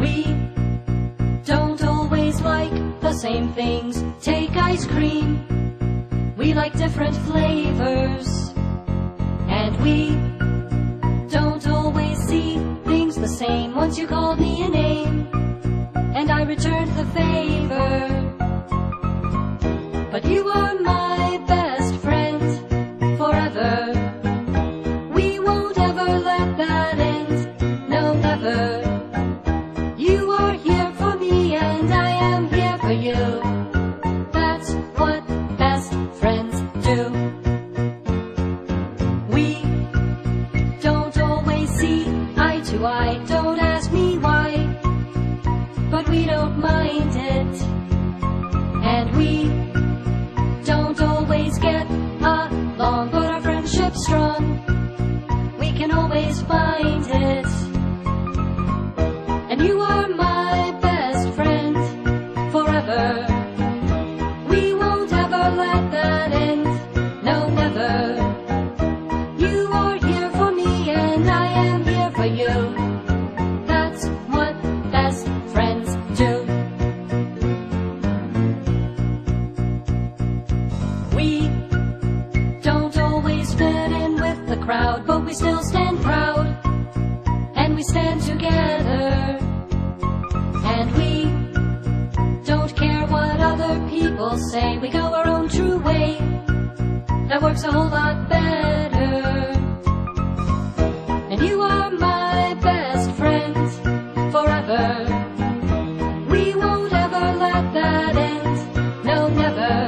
We don't always like the same things. Take ice cream. We like different flavors. And we don't always see things the same. Once you called me a name, and I returned the favor. But you were to eye. Don't ask me why, but we don't mind it. And we don't always get along, but our friendship's strong. We can always find it. And you the crowd, but we still stand proud. And we stand together. And we don't care what other people say. We go our own true way. That works a whole lot better. And you are my best friend forever. We won't ever let that end. No, never.